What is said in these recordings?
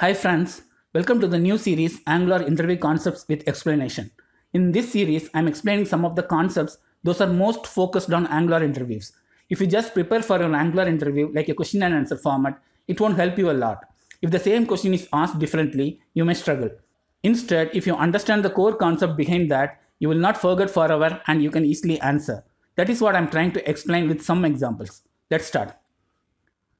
Hi friends, welcome to the new series Angular Interview Concepts with Explanation. In this series, I'm explaining some of the concepts those are most focused on Angular interviews. If you just prepare for an Angular interview like a question and answer format, it won't help you a lot. If the same question is asked differently, you may struggle. Instead, if you understand the core concept behind that, you will not forget forever and you can easily answer. That is what I'm trying to explain with some examples. Let's start.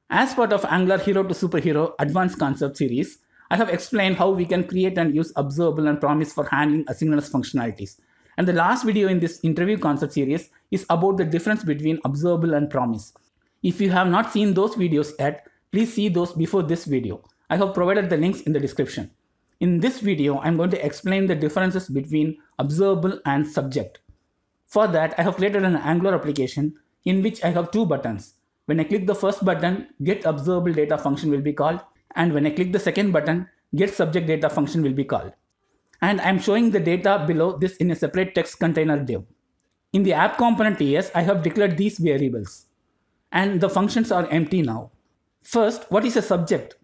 As part of Angular Hero to Superhero Advanced Concept series, I have explained how we can create and use observable and promise for handling asynchronous functionalities. And the last video in this interview concept series is about the difference between observable and promise. If you have not seen those videos yet, please see those before this video. I have provided the links in the description. In this video, I'm going to explain the differences between observable and subject. For that, I have created an Angular application in which I have two buttons. When I click the first button, get observable data function will be called. And when I click the second button, get subject data function will be called. And I'm showing the data below this in a separate text container div. In the app component TS, I have declared these variables. And the functions are empty now. First, what is a subject?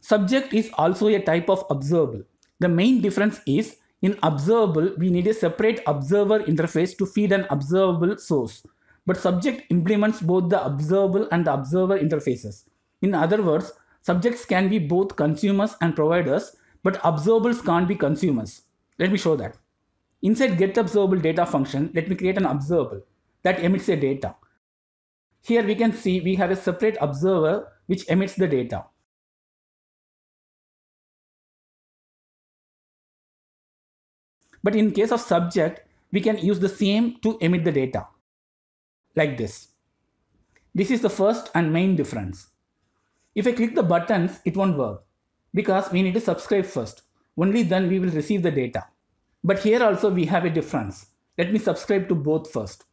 Subject is also a type of observable. The main difference is in observable, we need a separate observer interface to feed an observable source. But subject implements both the observable and the observer interfaces. In other words, subjects can be both consumers and providers, but observables can't be consumers. Let me show that. Inside get observable data function, let me create an observable that emits a data. Here we can see we have a separate observer which emits the data. But in case of subject, we can use the same to emit the data like this. This is the first and main difference. If I click the buttons, it won't work because we need to subscribe first. Only then we will receive the data. But here also we have a difference. Let me subscribe to both first.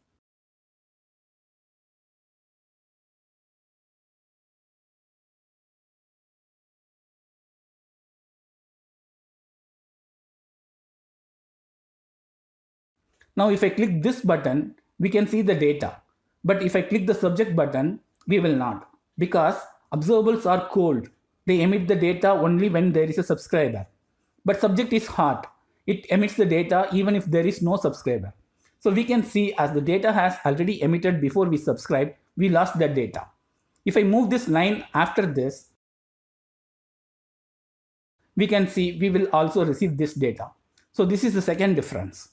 Now if I click this button, we can see the data. But if I click the subject button, we will not because observables are cold. They emit the data only when there is a subscriber. But subject is hot. It emits the data even if there is no subscriber. So we can see as the data has already emitted before we subscribe, we lost that data. If I move this line after this, we can see we will also receive this data. So this is the second difference.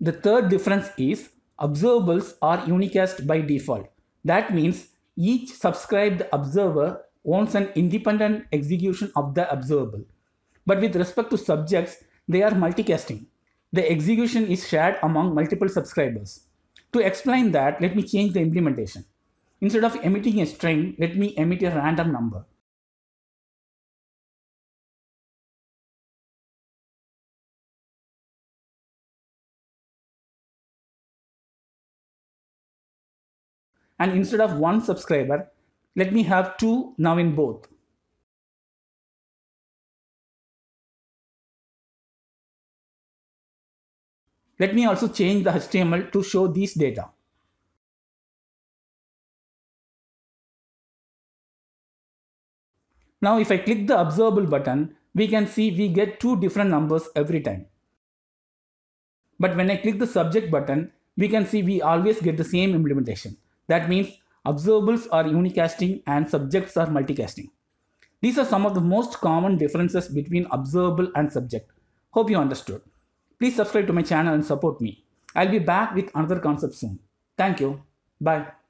The third difference is observables are unicast by default. That means each subscribed observer owns an independent execution of the observable. But with respect to subjects, they are multicasting. The execution is shared among multiple subscribers. To explain that, let me change the implementation. Instead of emitting a string, let me emit a random number. And instead of one subscriber, let me have two now in both. Let me also change the HTML to show these data. Now if I click the observable button, we can see we get two different numbers every time. But when I click the subject button, we can see we always get the same implementation. That means observables are unicasting and subjects are multicasting. These are some of the most common differences between observable and subject. Hope you understood. Please subscribe to my channel and support me. I'll be back with another concept soon. Thank you. Bye.